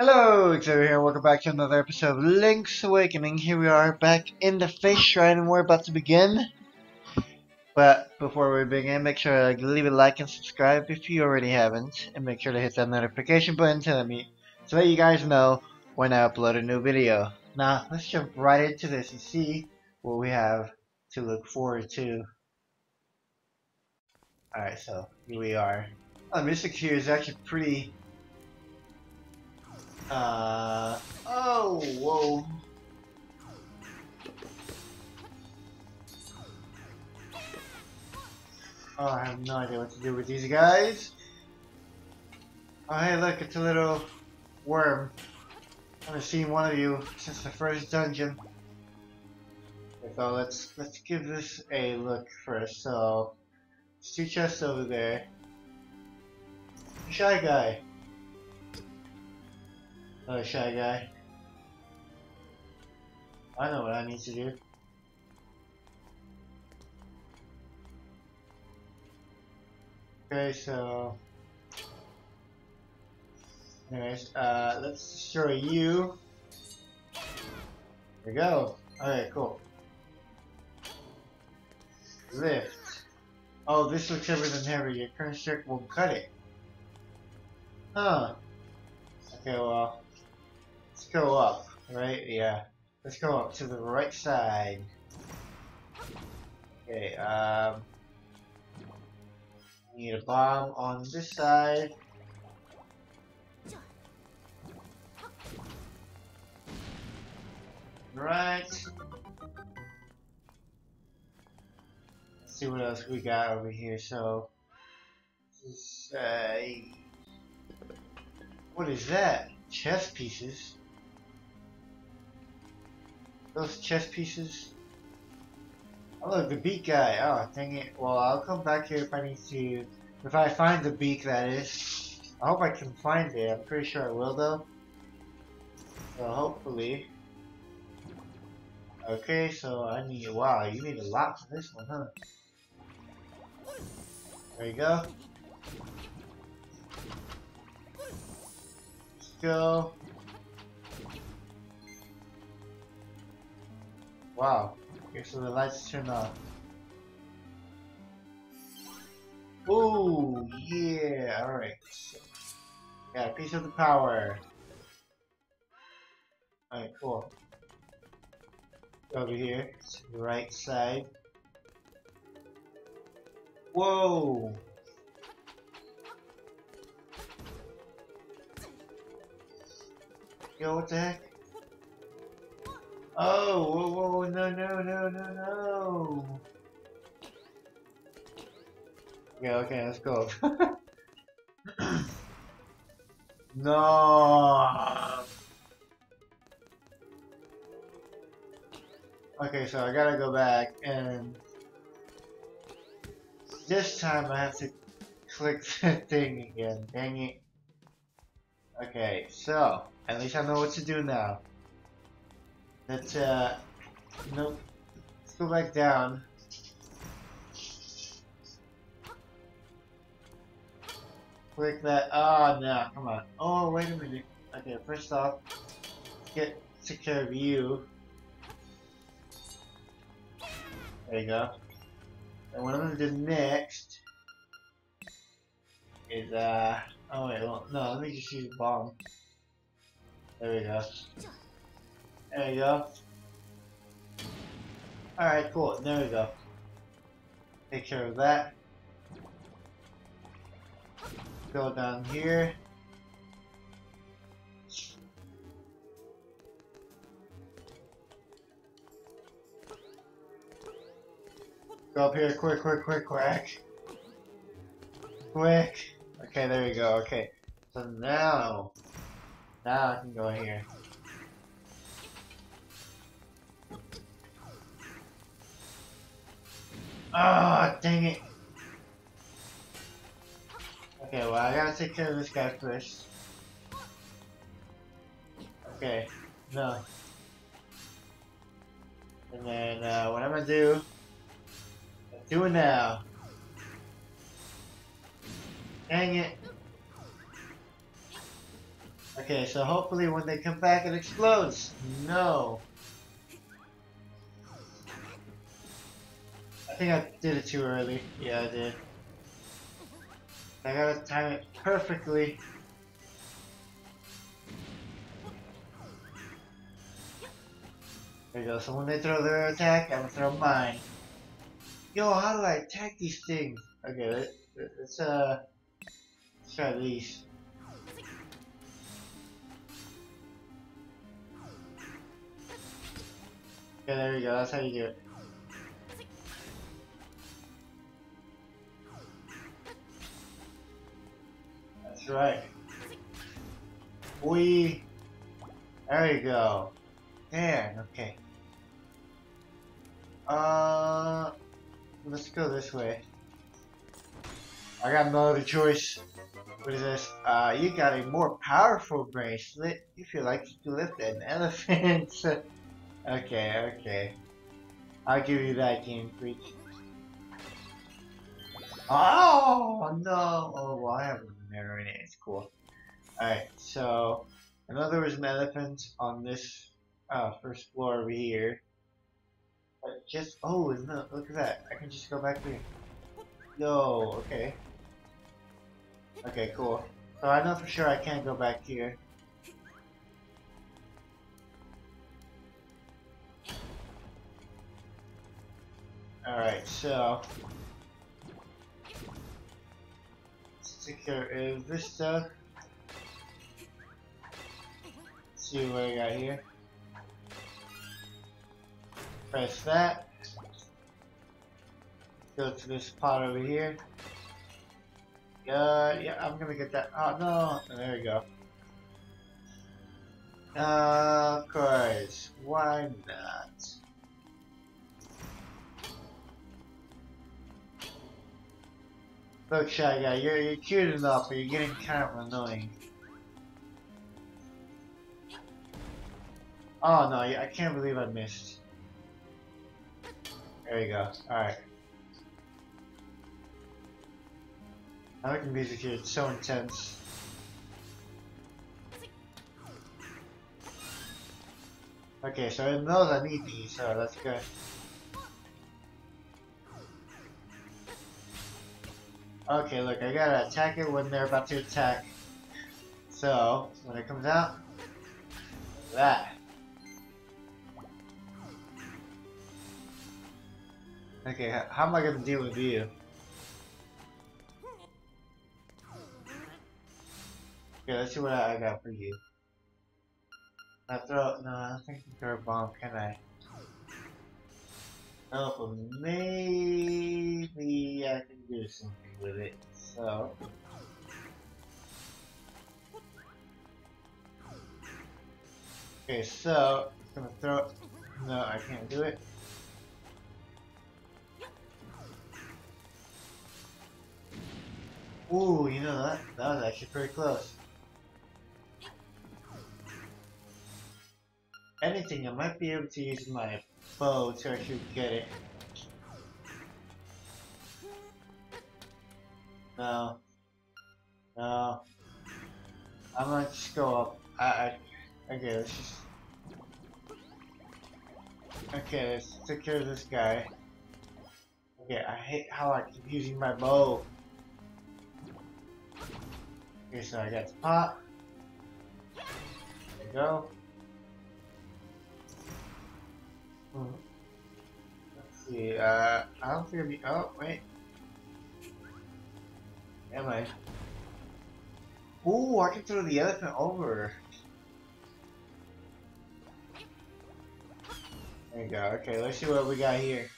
Hello, Xavier here. Welcome back to another episode of Link's Awakening. Here we are back in the Face Shrine and we're about to begin. But before we begin, make sure to leave a like and subscribe if you already haven't. And make sure to hit that notification button to let me so that you guys know when I upload a new video. Now, let's jump right into this and see what we have to look forward to. Alright, so here we are. Oh, music here is actually pretty uh, oh, whoa. Oh, I have no idea what to do with these guys. Oh, hey, look, it's a little worm. I haven't seen one of you since the first dungeon. So let's let's give this a look first. So, two chests over there. Shy guy. Shy guy. I know what I need to do. Okay, so... Anyways, uh, let's destroy you. There we go. Okay, cool. Lift. Oh, this looks heavier than heavy. Your current strength won't cut it. Huh. Okay, well, go up, right? Yeah. Let's go up to the right side. Okay, um... Need a bomb on this side. Right. Let's see what else we got over here. So, this, uh, what is that? Chess pieces? Those chess pieces? Oh the beak guy. Oh, dang it. Well, I'll come back here if I need to... If I find the beak, that is. I hope I can find it. I'm pretty sure I will, though. So, hopefully. Okay, so I need... Wow, you need a lot for this one, huh? There you go. Let's go. Wow. Okay, so the lights turn off. Oh, yeah, alright. Got a piece of the power. Alright, cool. Over here, to the right side. Whoa! Yo, what the heck? Oh, whoa, whoa, no, no, no, no, no. Yeah, okay, let's go. no. Okay, so I gotta go back and this time I have to click the thing again. Dang it. Okay, so at least I know what to do now. Let's uh nope. Let's go back down. Click that. Oh no, come on. Oh wait a minute. Okay, first off, get take care of you. There you go. And what I'm gonna do next is uh oh wait, well, no, let me just use bomb. There we go. There you go. Alright, cool. There we go. Take care of that. Go down here. Go up here, quick, quick, quick, quick. Quick. Okay, there we go. Okay. So now, now I can go in here. Oh, dang it. Okay, well, I gotta take care of this guy first. Okay, no. And then, uh, what I'm gonna do, I'm doing now. Dang it. Okay, so hopefully when they come back it explodes. No. Think I did it too early. Yeah, I did. I gotta time it perfectly. There you go. So when they throw their attack, I'm gonna throw mine. Yo, how do I attack these things? Okay, let, let's uh, let's try these. Okay, there you go. That's how you do it. Right. We. There you go. There. Okay. Uh, let's go this way. I got no other choice. What is this? Uh, you got a more powerful bracelet. If you like to lift an elephant. okay, okay. I'll give you that game freak. Oh no! Oh, well, I have It's cool. Alright, so I know there was an elephant on this uh, first floor over here. But just oh no! Look at that! I can just go back there. Yo, okay. Okay, cool. So I know for sure I can't go back here. Alright, so... take care of this stuff. Let's see what I got here. Press that. Go to this pot over here. Uh, yeah, I'm gonna get that. Oh no, there we go. Uh, of course, why not? Look, Shy Guy, you're, you're cute enough, but you're getting kind of annoying. Oh no, I can't believe I missed. There you go, alright. I like the music here, it's so intense. Okay, so it knows I need these, so that's good. Okay, look, I gotta attack it when they're about to attack. So, when it comes out, that. Okay, how am I gonna deal with you? Okay, let's see what I got for you. I throw, no, I don't think can throw a bomb, can I? No, but maybe I can do something with it, so... Okay, so, I'm gonna throw, no, I can't do it. Ooh, you know that, that was actually pretty close. anything, I might be able to use my bow to actually get it. No. No. I'm gonna just go up. I, I okay, let's just Okay, let's take care of this guy. Okay, I hate how I keep using my bow. Okay, so I got the pot. There we go. Let's see, uh, I don't think I'd be, oh, wait. Am I? Ooh, I can throw the elephant over. There you go, okay, let's see what we got here.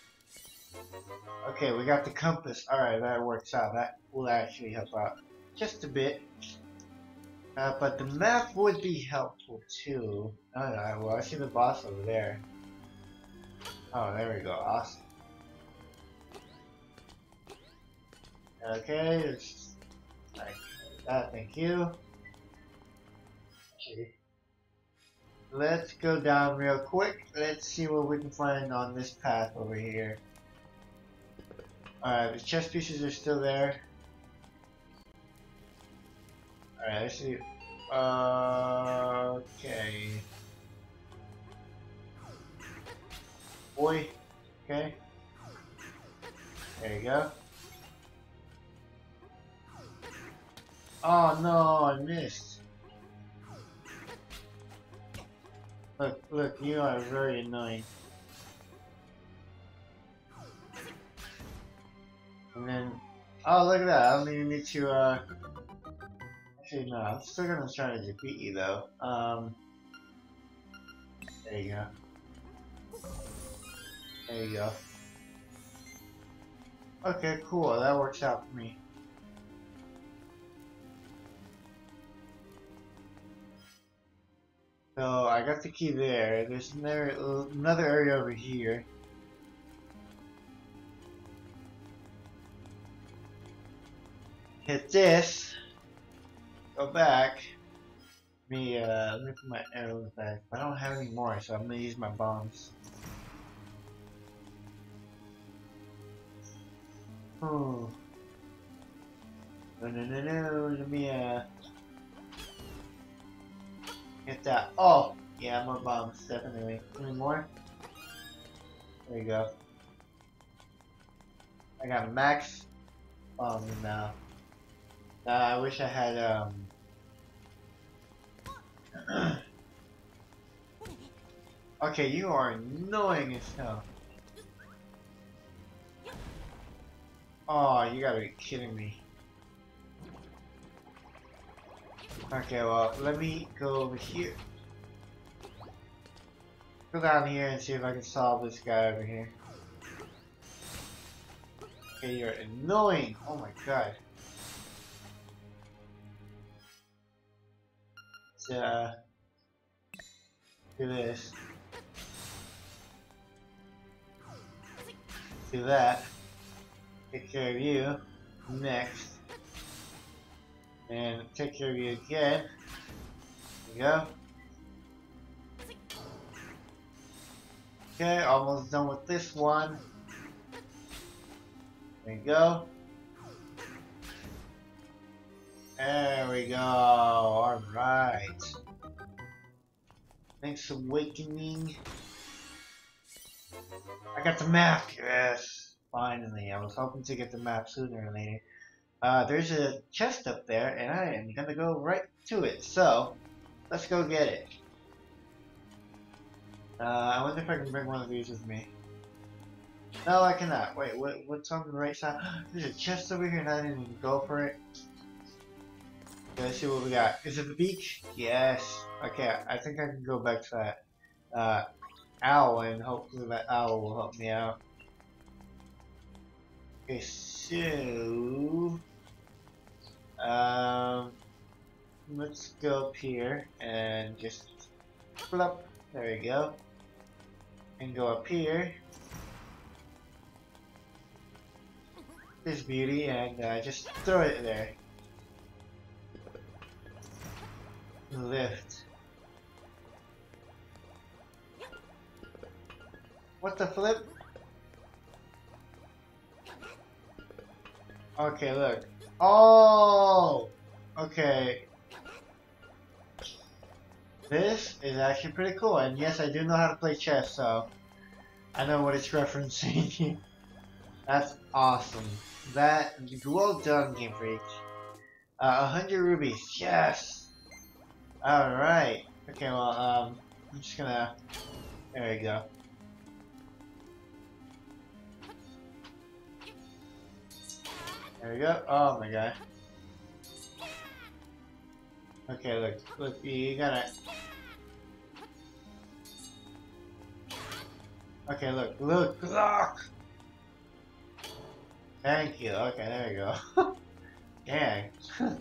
Okay, we got the compass. Alright, that works out. That will actually help out just a bit. Uh, but the map would be helpful too. Oh, well, I see the boss over there. Oh, there we go. Awesome. Okay, it's like that. Thank you. Okay. Let's go down real quick. Let's see what we can find on this path over here. Alright, the chess pieces are still there. Alright, let's see. Uh, okay. Boy. Okay. There you go. Oh no, I missed. Look, look, you are very annoying. And then, oh look at that, I don't even need to, uh, actually no, I'm still gonna try to defeat you though. Um, there you go. There you go. Okay, cool, that works out for me. So I got the key there. There's another another area over here. Hit this. Go back. Me uh let me put my arrows back. I don't have any more, so I'm gonna use my bombs. Oh. No no no no let me uh Get that. Oh! Yeah, more bombs, definitely. Any more? There you go. I got max bombs now. Uh, I wish I had, um... okay, you are annoying as hell. Oh, you gotta be kidding me. Okay, well, let me go over here. Go down here and see if I can solve this guy over here. Okay, you're annoying! Oh my god. Let's, uh, do this. Do that. Take care of you. Next and take care of you again. There you go. Okay, almost done with this one. There you go. There we go. Alright. Thanks awakening. I got the map. Yes. Finally. I was hoping to get the map sooner or later. Uh, there's a chest up there, and I am gonna go right to it. So, let's go get it. Uh, I wonder if I can bring one of these with me. No, I cannot. Wait, what, what's on the right side? There's a chest over here, and I didn't even go for it. Let's see what we got. Is it the beak? Yes. Okay, I think I can go back to that uh, owl, and hopefully that owl will help me out. Okay, so... Um, let's go up here and just flip. There we go. And go up here. This beauty and uh, just throw it there. Lift. What the flip? Okay, look. Oh! Okay. This is actually pretty cool, and yes, I do know how to play chess, so I know what it's referencing. That's awesome. That, well done, Game Freak. Uh, 100 rupees, yes! Alright. Okay, well, um, I'm just gonna, there we go. There we go. Oh my god. Okay, look, look, you gotta. Okay, look, look, look! Thank you. Okay, there you go. Dang.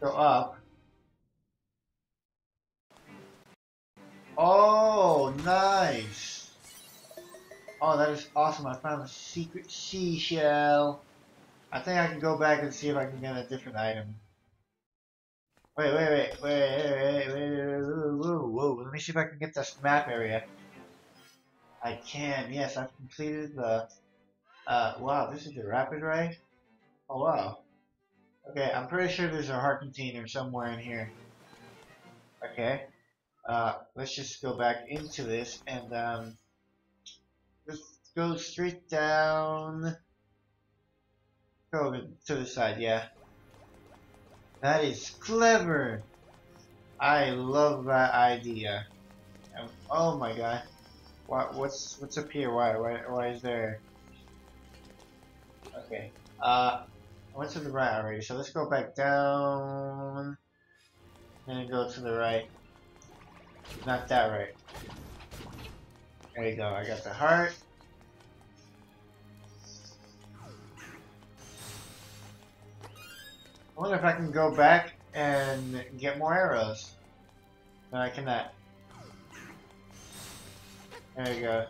go up. Oh, nice! Oh, that is awesome. I found a secret seashell. I think I can go back and see if I can get a different item. Wait, wait, wait, wait, wait, wait, wait. Let me see if I can get this map area. I can, yes, I've completed the, uh, wow, this is the rapid ride? Oh, wow. Okay, I'm pretty sure there's a heart container somewhere in here. Okay. Uh, let's just go back into this and um, let's go straight down. Go to the side, yeah. That is clever. I love that idea. Oh my god. What what's what's up here? Why why why is there? Okay. Uh, I went to the right already, so let's go back down and go to the right. Not that right. There you go. I got the heart. I wonder if I can go back and get more arrows. No, I cannot. There you go.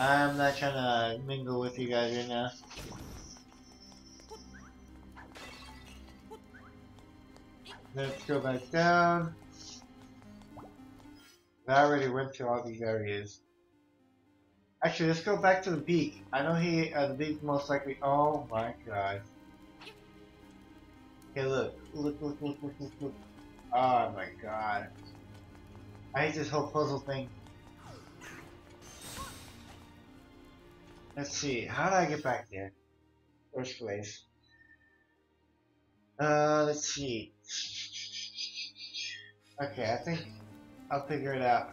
I'm not trying to mingle with you guys right now. Let's go back down. I already went to all these areas. Actually, let's go back to the beak. I know he, uh, the beak most likely. Oh my god. Okay, look, look, look, look, look, look, look. Oh my god. I hate this whole puzzle thing. Let's see, how do I get back there? First place. Uh, let's see. Okay, I think I'll figure it out.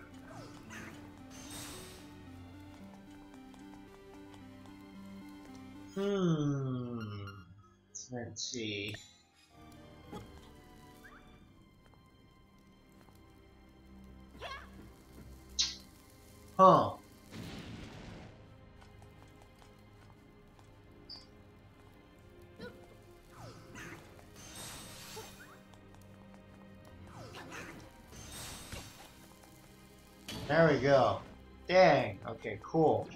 Hmm. Let's see. Huh. There we go. Dang. Okay, cool.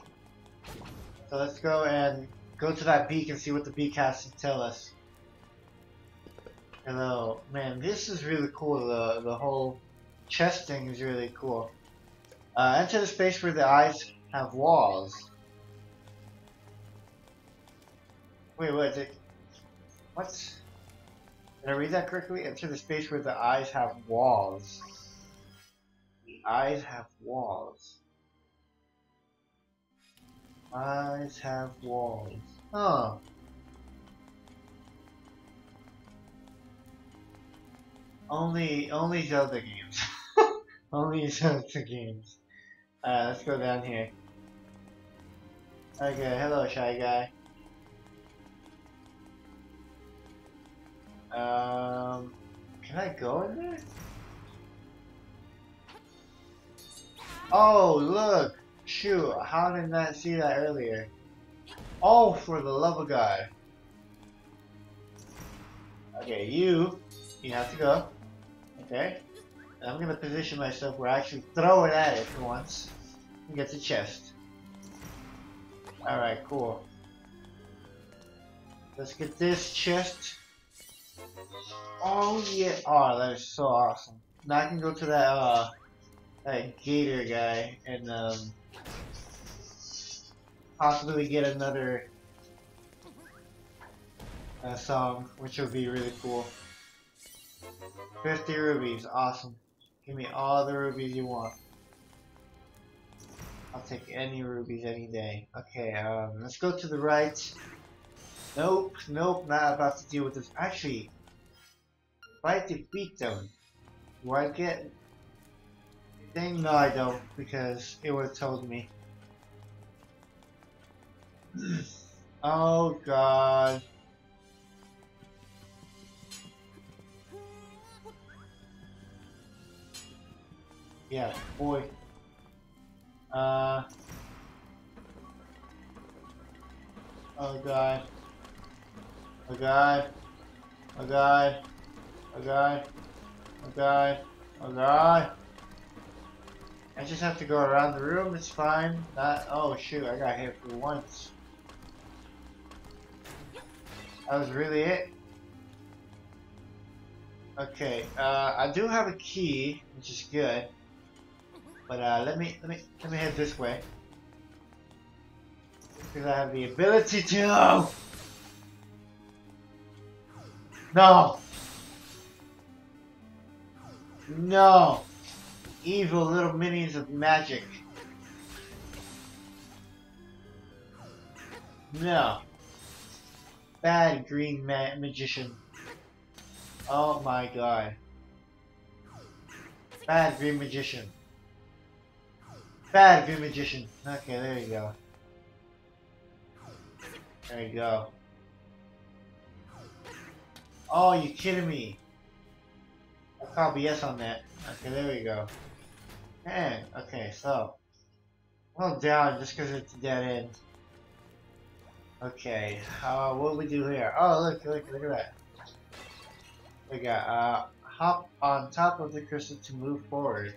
So let's go and go to that beak and see what the beak has to tell us. Hello. Man, this is really cool. The, the whole chest thing is really cool. Uh, enter the space where the eyes have walls. Wait, what? Did, what? Did I read that correctly? Enter the space where the eyes have walls eyes have walls. Eyes have walls. Huh. Only, only Zelda games. only Zelda games. Uh, let's go down here. Okay, hello, shy guy. Um, can I go in there? Oh, look! Shoot, how did I not see that earlier? Oh, for the love of God. Okay, you, you have to go. Okay? I'm gonna position myself where I actually throw it at it for once. And get the chest. Alright, cool. Let's get this chest. Oh yeah. Oh, that is so awesome. Now I can go to that, uh, that Gator guy and um, possibly get another uh, song, which would be really cool. 50 rupees, awesome. Give me all the rupees you want. I'll take any rupees any day. Okay, um, let's go to the right. Nope, nope, not about to deal with this. Actually, if I defeat them, do I get Dang, no I don't, because it would have told me. oh god. Yeah, boy. Uh. Oh god. Oh god. Oh god. Oh god. Oh god. Oh god. I just have to go around the room, it's fine. Not, oh shoot, I got hit for once. That was really it? Okay, uh, I do have a key, which is good. But uh, let me let me let me head this way because I have the ability to. No. No! Evil little minions of magic. No. Bad green ma magician. Oh my god. Bad green magician. Bad green magician. Okay, there you go. There you go. Oh, you kidding me? I call BS on that. Okay, there we go. Man, okay, so. Well, down just because it's a dead end. Okay, uh, what we do here? Oh, look, look, look at that. We got, uh, hop on top of the crystal to move forward.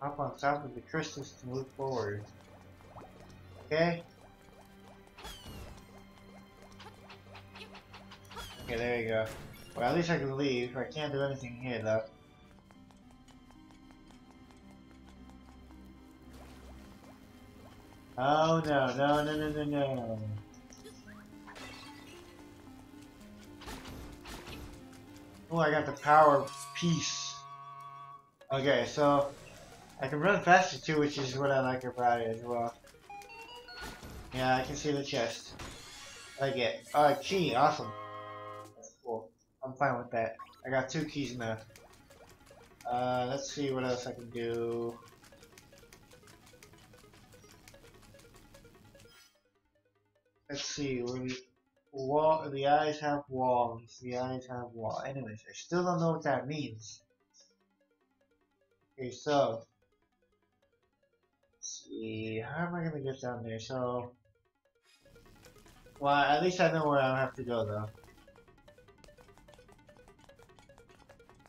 Hop on top of the crystals to move forward. Okay? Okay, there you go. Well, at least I can leave. I can't do anything here, though. Oh, no, no, no, no, no, no. Oh, I got the power of peace. Okay, so I can run faster too, which is what I like about it as well. Yeah, I can see the chest. I get. Oh, key, awesome. That's cool. I'm fine with that. I got two keys now. Uh, let's see what else I can do. Let's see, we wall the eyes have walls. The eyes have wall. Anyways, I still don't know what that means. Okay, so how am I gonna get down there? So well at least I know where I have to go though.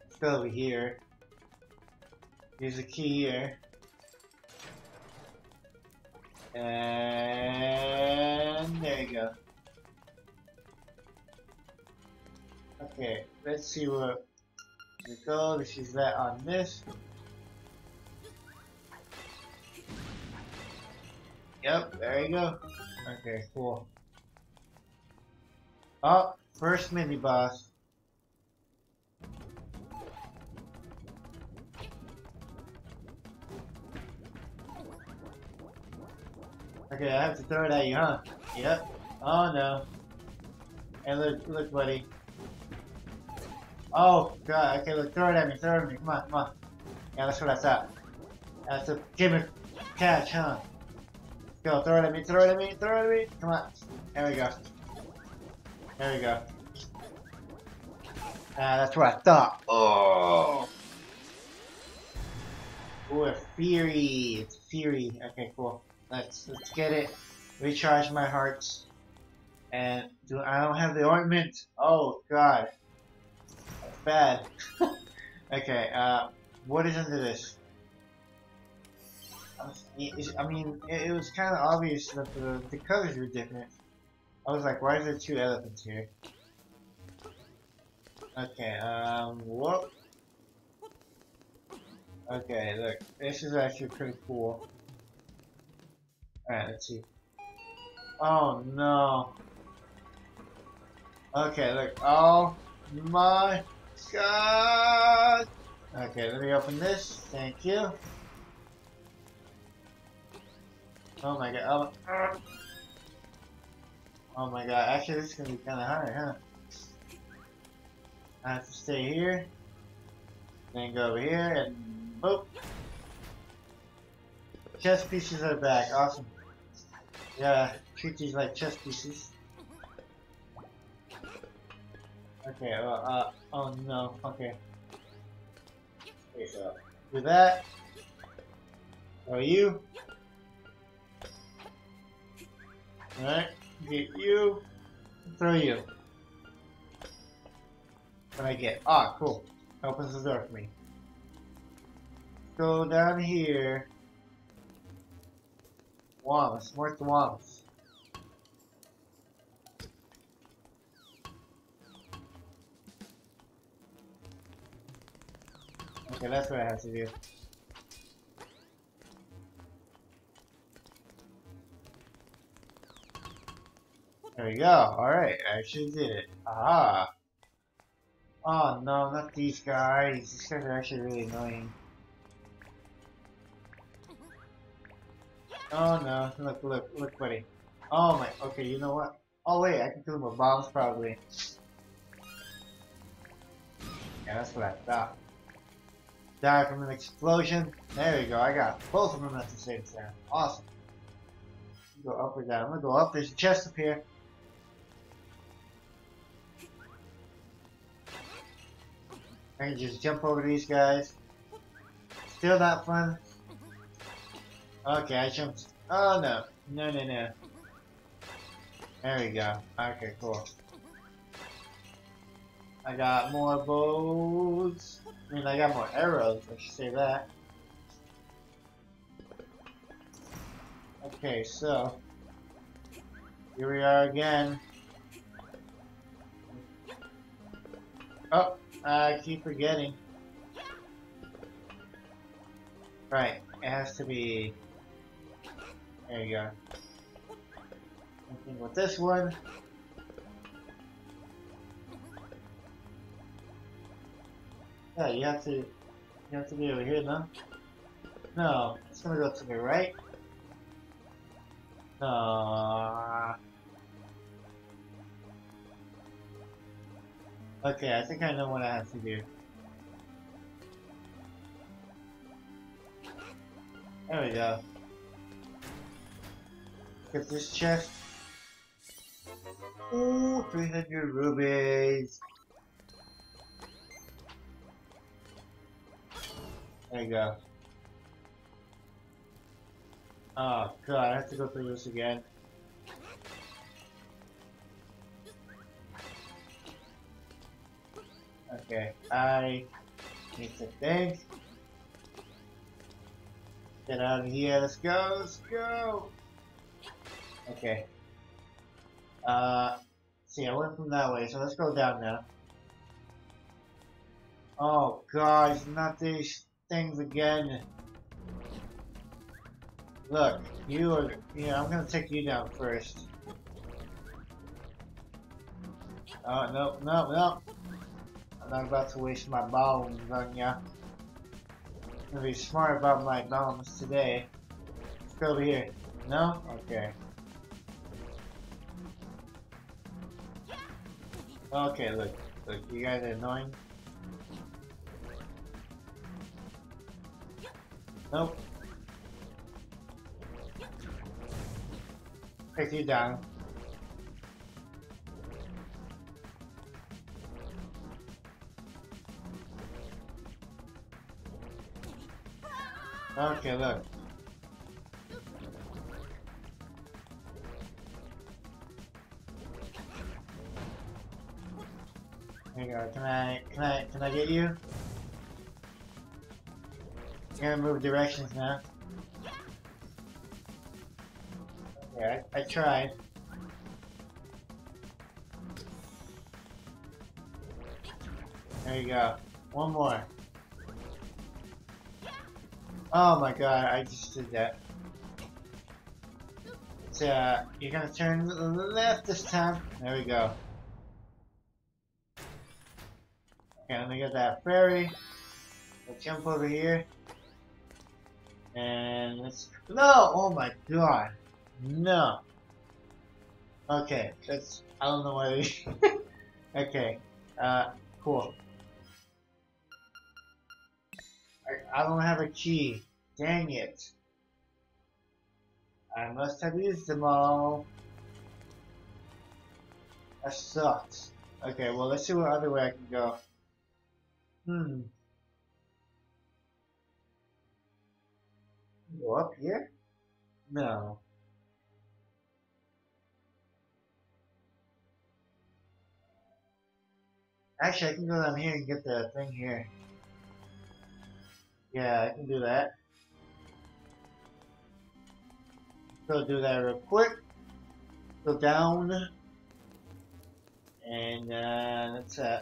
Let's over here. Here's a key here. And there you go. Okay, let's see where we go. This is that on this. Yep, there you go. Okay, cool. Oh, first mini boss. Okay, I have to throw it at you, huh? Yep. Oh no. Hey, look, look, buddy. Oh god, okay, look, throw it at me, throw it at me, come on, come on. Yeah, that's what I thought. That's a gimmick catch, huh? Go, throw it at me, throw it at me, throw it at me. Come on. There we go. There we go. Ah, that's what I thought. Oh. Ooh, a Fury. It's Fury. Okay, cool. Let's let's get it. Recharge my hearts. And do I don't have the ointment? Oh god bad. okay, uh, what is under this? I mean, it, was kind of obvious that the, the colors were different. I was like, why is there two elephants here? Okay, um, whoop. Okay, look, this is actually pretty cool. Alright, let's see. Oh no. Okay, look, oh my God! Okay, let me open this. Thank you. Oh my god. Oh, oh my god. Actually, this is gonna be kind of hard, huh? I have to stay here. Then go over here and boop. Chess pieces are back. Awesome. Yeah, treat these like chess pieces. Okay, well, uh, oh no, okay. Okay, so, do that. Throw you. Alright, get you. Throw you. What I get? Ah, cool. Opens the door for me. Go down here. Wallace, where's the? Okay, that's what I have to do. There we go. Alright, I actually did it. Aha. Oh no, not these guys. These guys are actually really annoying. Oh no, look, look, look, buddy. Oh my, okay, you know what? Oh wait, I can kill them with bombs probably. Yeah, that's what I thought. Die from an explosion. There we go, I got both of them at the same time. Awesome. Go up or down. I'm gonna go up. There's a chest up here. I can just jump over these guys. Still not fun. Okay, I jumped. Oh no. No, no, no. There we go. Okay, cool. I got more bows. I mean, I got more arrows, I should say that. Okay, so. Here we are again. Oh, I keep forgetting. Right, it has to be... There you go. Something with this one. Yeah, you have to... You have to be over here, no? No, it's gonna go to the right. No. Okay, I think I know what I have to do. There we go. Get this chest. Ooh, 300 rupees. There you go. Oh god, I have to go through this again. Okay, I need to think. Get out of here, let's go, let's go! Okay. Uh, see, I went from that way, so let's go down now. Oh god, not these things again. Look, you are, yeah, I'm gonna take you down first. Oh, no, no, no. I'm not about to waste my bombs on ya. I'm gonna be smart about my bombs today. Over here. No? Okay. Okay, look. Look, you guys are annoying. Nope. Take you down. Okay, look. Here you go. Can I, can I, can I get you? You're gonna move directions now. Okay, I, I tried. There you go. One more. Oh my god, I just did that. So, uh, you're gonna turn left this time. There we go. Okay, let me get that fairy. Let's jump over here. And let's... No! Oh my god. No. Okay, that's... I don't know why okay. Uh, cool. I, don't have a key. Dang it. I must have used them all. That sucks. Okay, well let's see what other way I can go. Hmm. Go up here? No. Actually, I can go down here and get the thing here. Yeah, I can do that. Go do that real quick. Go down. And uh, that's it.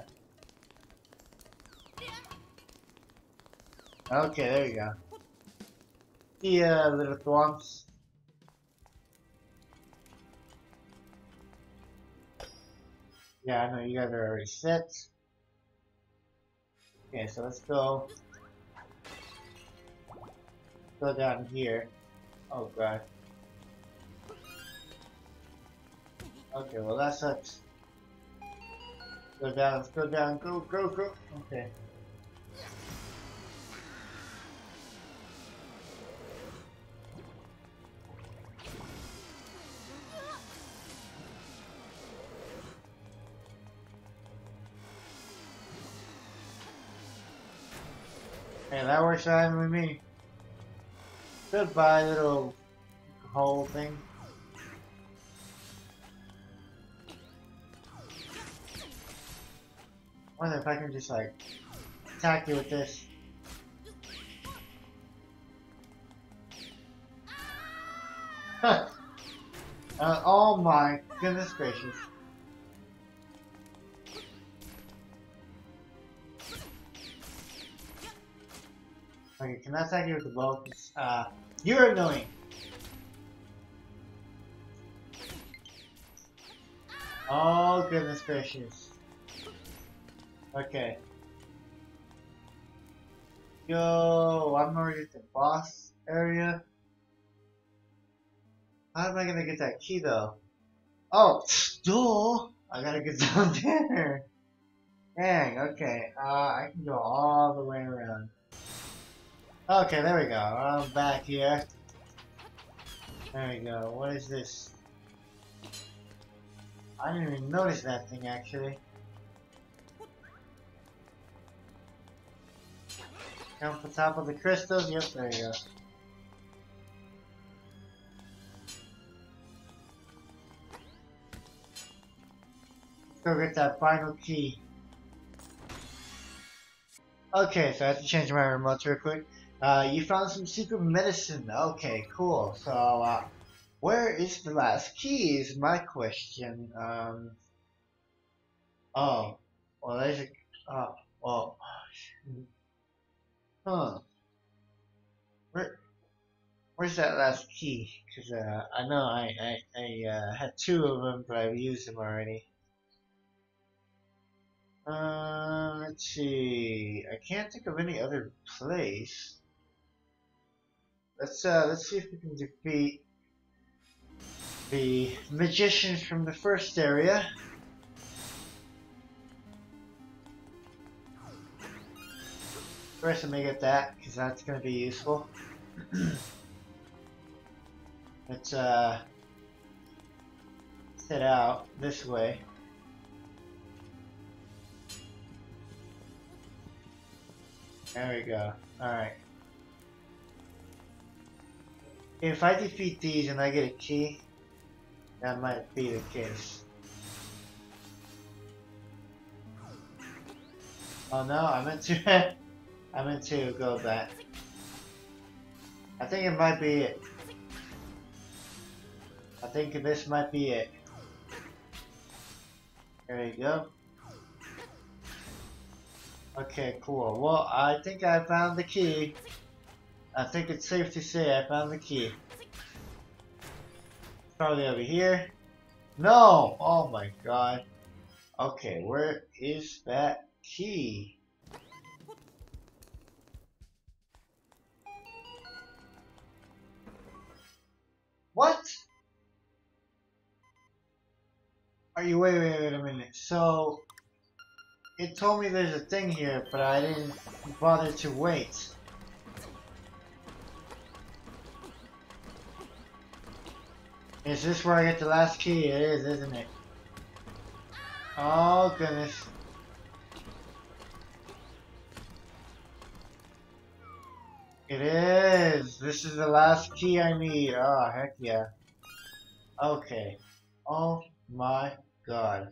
Okay, there you go. See uh, little thwomps. Yeah, I know you guys are already set. Okay, so let's go. Go down here. Oh god. Okay, well that sucks. Go down, go down, go, go, go. Okay. Hey, that works fine with me. Goodbye, little hole thing. wonder if I can just like attack you with this. uh, oh my goodness gracious. Okay, can I attack you with the bow? Uh, you're annoying. Oh goodness gracious. Okay. Yo, I'm already at the boss area. How am I gonna get that key though? Oh, duh! I gotta get down there. Dang, okay. Uh, I can go all the way around. Okay, there we go. I'm back here. There we go. What is this? I didn't even notice that thing actually. Come for top of the crystals. Yep, there you go. Go get that final key. Okay, so I have to change my remote real quick. Uh, you found some secret medicine. Okay, cool. So, uh, where is the last key is my question. Um, oh, well, there's a, oh, well, huh. Where, where's that last key? Cause, uh, I know I, I, I, uh, had two of them, but I've used them already. Uh, let's see. I can't think of any other place. Let's uh, let's see if we can defeat the magicians from the first area. First, let me get that because that's going to be useful. let's uh, set out this way. There we go. Alright. If I defeat these and I get a key, that might be the case. Oh no, I meant to I meant to go back. I think it might be it. I think this might be it. There you go. Okay, cool. Well, I think I found the key. I think it's safe to say I found the key. Probably over here. No! Oh my god. Okay, where is that key? What? Are you wait wait wait a minute. So it told me there's a thing here, but I didn't bother to wait. Is this where I get the last key? It is, isn't it? Oh, goodness. It is! This is the last key I need. Oh, heck yeah. Okay. Oh my god.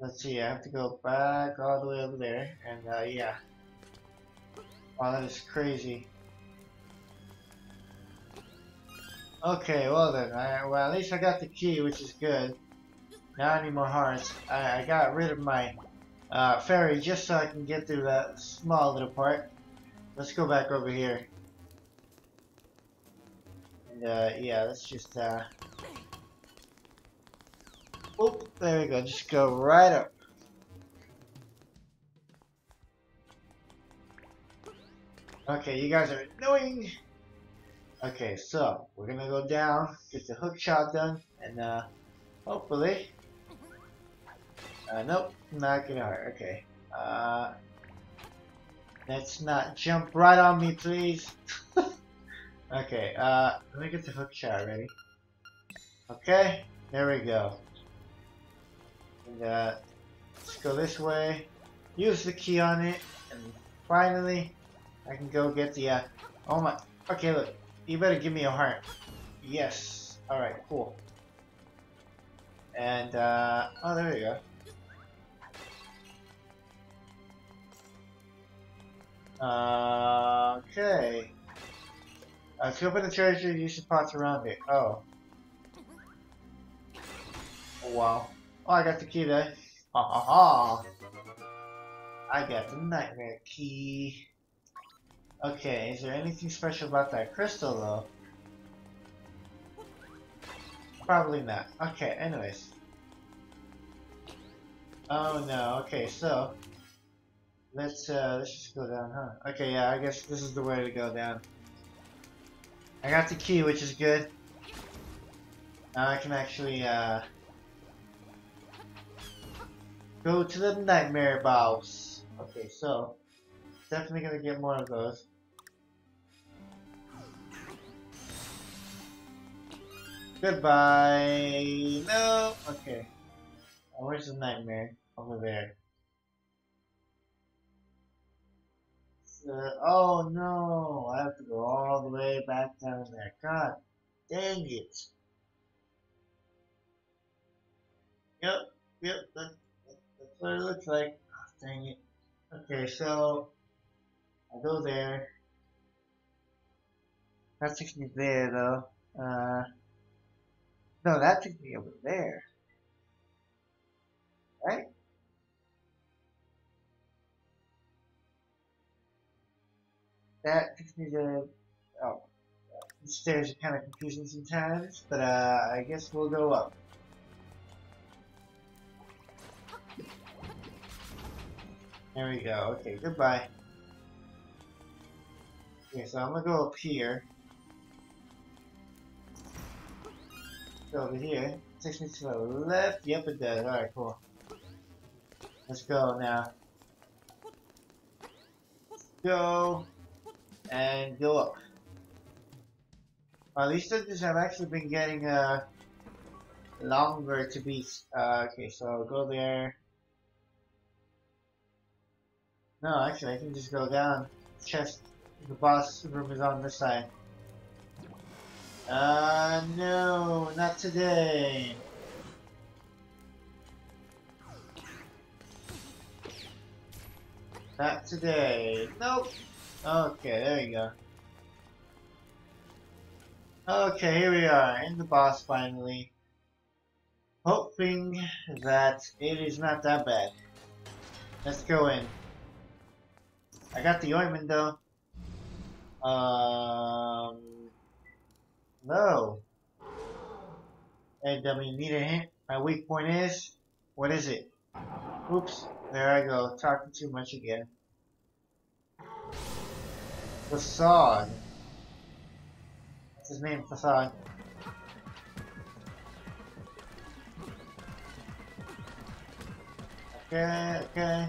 Let's see, I have to go back all the way over there, and uh, yeah. Wow, that is crazy. Okay, well then, I, well at least I got the key, which is good. Now I need more hearts. I, I got rid of my uh, fairy just so I can get through that small little part. Let's go back over here. And uh, yeah, let's just uh, Oop, there we go. Just go right up. Okay, you guys are annoying. Okay, so we're gonna go down, get the hook shot done, and uh, hopefully. Uh, nope, not gonna hurt. Okay. Uh, let's not jump right on me, please. okay. Uh, let me get the hook shot ready. Okay, there we go. And uh, let's go this way. Use the key on it, and finally, I can go get the. Uh, oh my. Okay, look. You better give me a heart. Yes. Alright, cool. And, uh, oh, there we go. Uh, okay. Uh, to open the treasure, use the pots around it. Oh. oh. wow. Oh, I got the key there. Ha ha ha. I got the nightmare key. Okay, is there anything special about that crystal though? Probably not. Okay, anyways. Oh no, okay, so let's uh let's just go down, huh? Okay, yeah, I guess this is the way to go down. I got the key, which is good. Now I can actually uh go to the nightmare boss. Okay, so definitely gonna get more of those. Goodbye. No. Okay. Oh, where's the nightmare? Over there. Uh, oh no! I have to go all the way back down there. God dang it! Yep, yep, that, that's what it looks like. Oh, dang it. Okay, so I go there. That takes me there though. Uh, no, that took me over there. Right? That takes me to... Oh. The stairs are kind of confusing sometimes, but uh, I guess we'll go up. There we go. Okay, goodbye. Okay, so I'm gonna go up here. Go over here. Takes me to the left. Yep, it does. Alright, cool. Let's go now. Go. And go up. Well, these have actually been getting uh, longer to beat. Uh, okay, so go there. No, actually, I can just go down. Chest. The boss room is on this side. Uh, no, not today. Not today. Nope. Okay, there you go. Okay, here we are, in the boss finally. Hoping that it is not that bad. Let's go in. I got the ointment though. Um, no. Hey dummy, need a hint? My weak point is? What is it? Oops, there I go, talking too much again. Facade. What's his name, Facade? Okay, okay,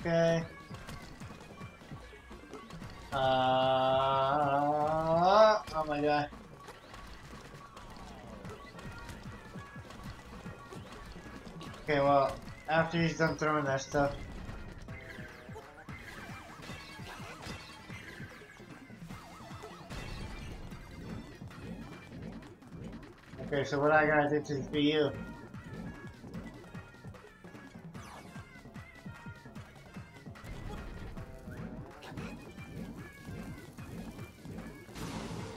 okay. Uh, oh my god. Okay, well, after he's done throwing that stuff. Okay, so what I gotta do to be you?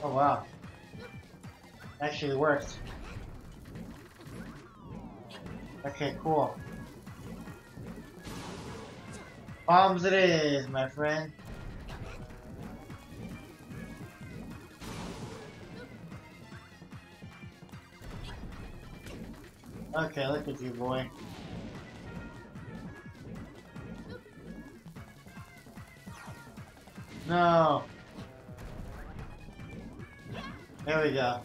Oh wow. Actually worked. Okay, cool. Bombs it is, my friend. Okay, look at you, boy. No. There we go.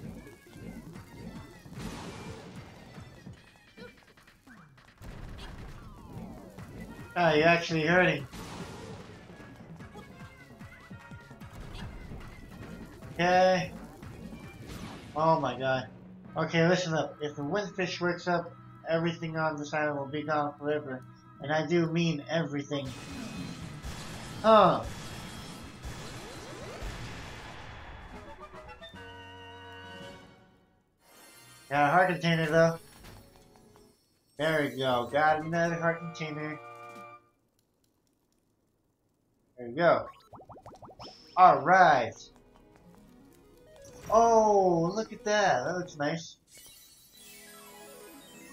Ah, you're actually hurting. Okay. Oh my god. Okay, listen up. If the windfish works up, everything on this island will be gone forever. And I do mean everything. Oh. Got a heart container though. There we go. Got another heart container. There we go. Alright. Oh, look at that. That looks nice.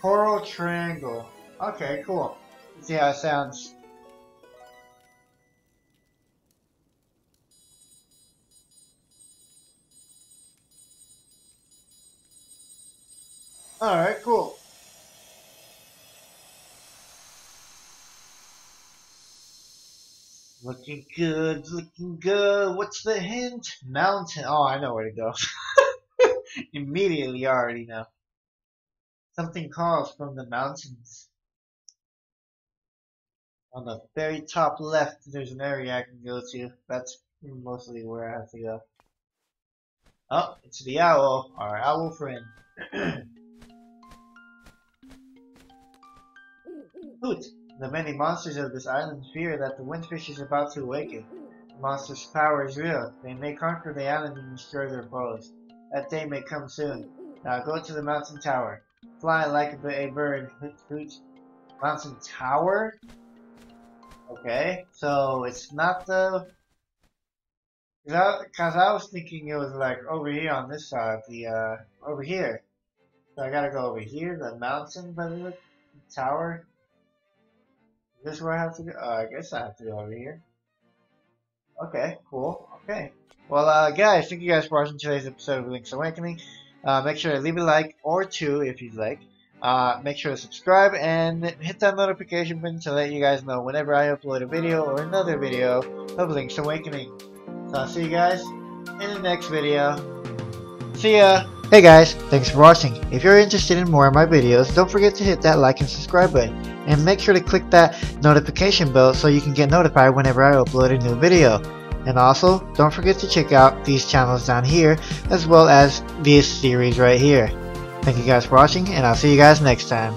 Coral Triangle. Okay, cool. Let's see how it sounds. Alright, cool. Looking good, looking good. What's the hint? Mountain. Oh, I know where to go. Immediately, I already know. Something calls from the mountains. On the very top left, there's an area I can go to. That's mostly where I have to go. Oh, it's the owl, our owl friend. Hoot! The many monsters of this island fear that the windfish is about to awaken. The monster's power is real. They may conquer the island and destroy their foes. That day may come soon. Now go to the mountain tower. Fly like a bird. Hoot hoot. Mountain tower? Okay, so it's not the... Because I, I was thinking it was like over here on this side, the, uh, over here. So I gotta go over here, the mountain by the tower. This is where I have to go? Uh, I guess I have to go over here. Okay, cool. Okay. Well, uh, guys, thank you guys for watching today's episode of Link's Awakening. Uh, make sure to leave a like or two if you'd like. Uh, make sure to subscribe and hit that notification button to let you guys know whenever I upload a video or another video of Link's Awakening. So I'll see you guys in the next video. See ya! Hey guys, thanks for watching. If you're interested in more of my videos, don't forget to hit that like and subscribe button and make sure to click that notification bell so you can get notified whenever I upload a new video. And also, don't forget to check out these channels down here as well as this series right here. Thank you guys for watching and I'll see you guys next time.